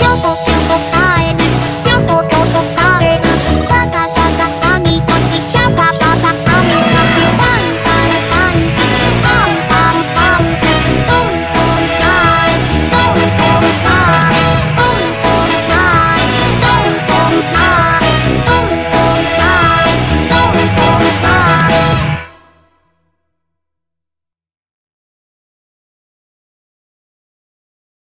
要不